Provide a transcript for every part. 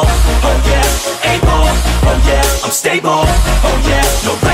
grateful, oh yeah, able, oh yeah, I'm stable, oh yeah, no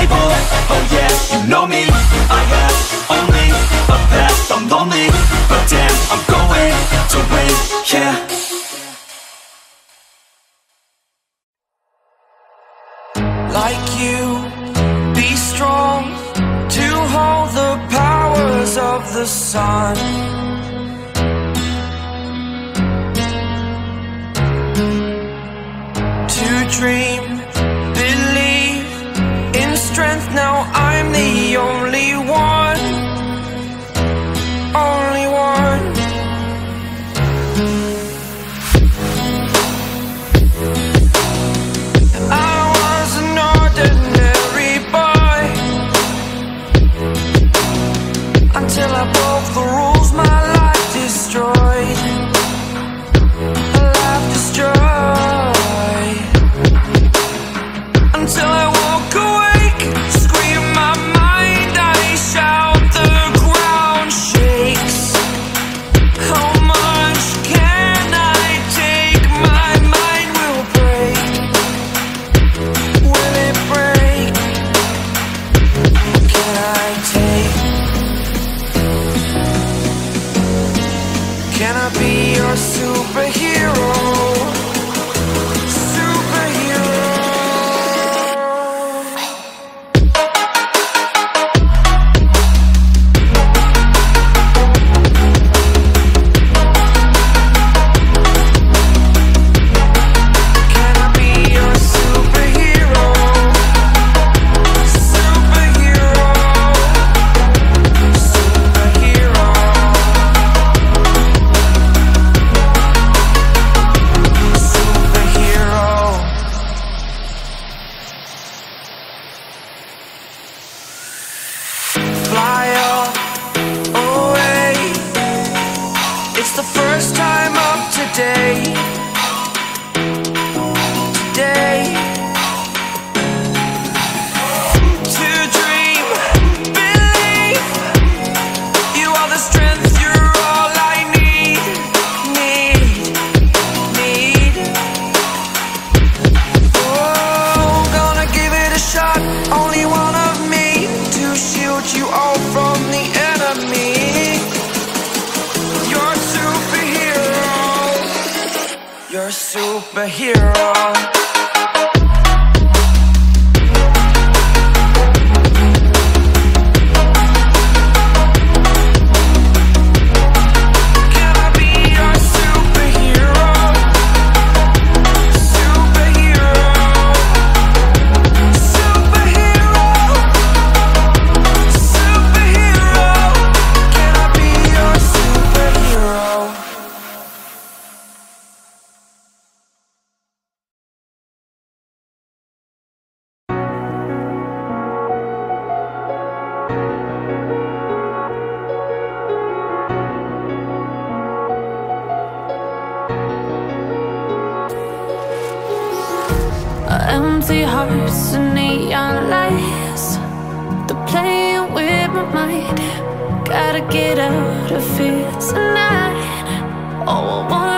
gotta get out of here tonight. Oh, I wanna.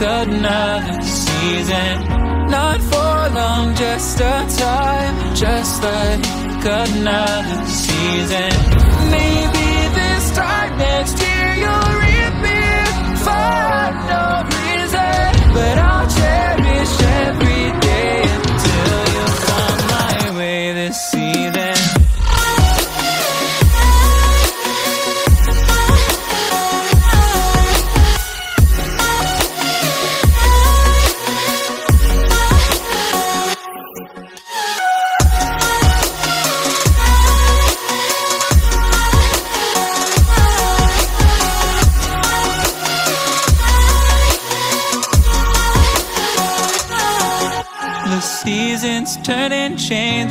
another season. Not for long, just a time, just like another season. Maybe this time next year you'll reappear for no reason, but I'll cherish every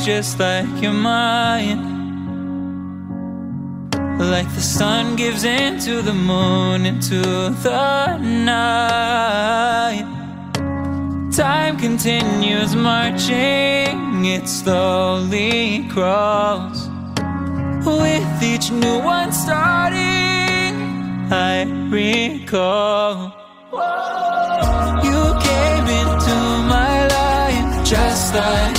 just like your mind. Like the sun gives into the moon, into the night. Time continues marching, it slowly crawls. With each new one starting, I recall. You came into my life just like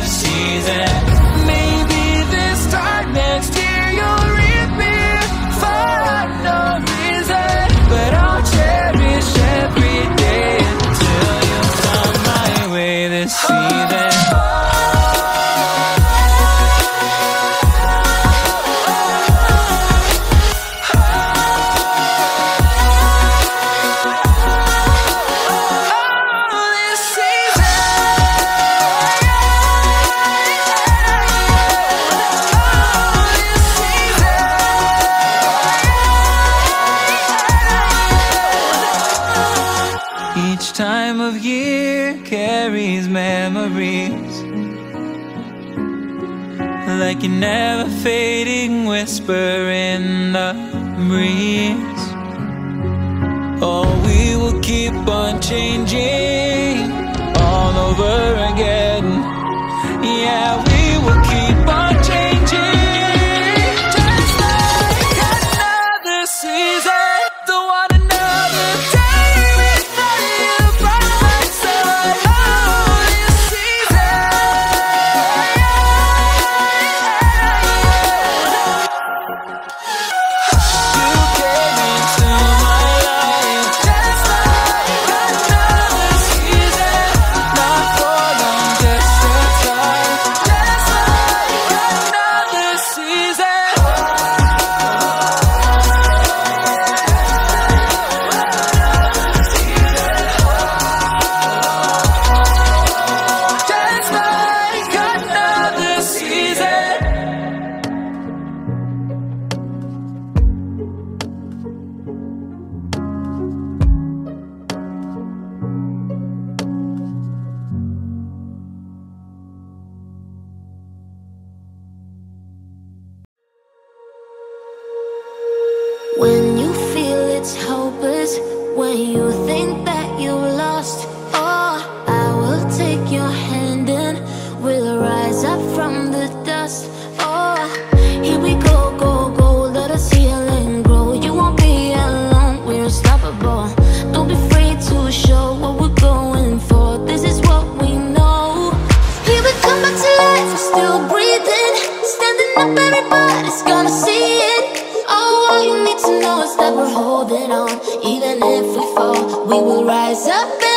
still breathing. Standing up, everybody's gonna see it. Oh, all you need to know is that we're holding on. Even if we fall, we will rise up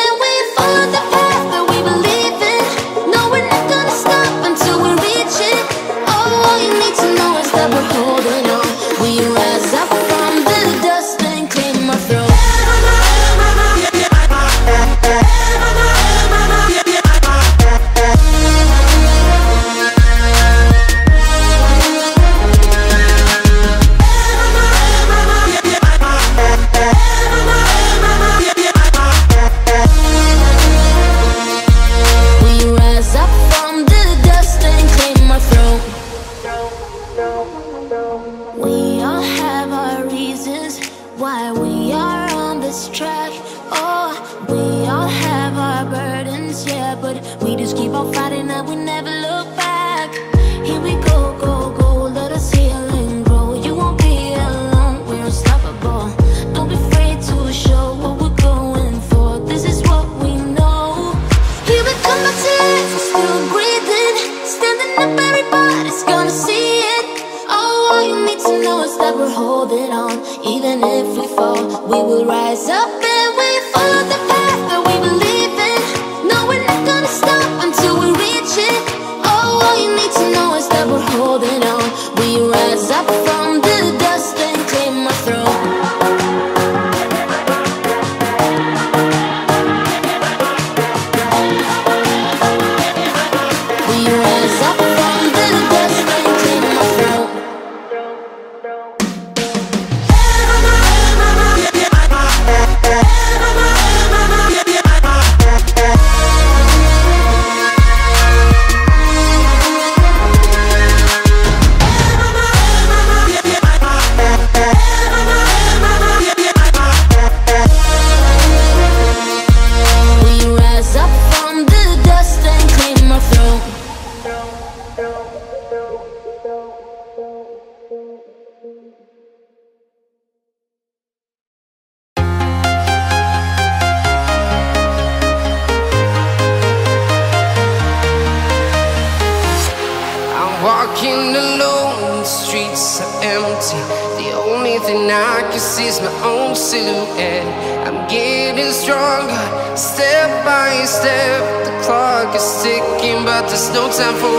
time for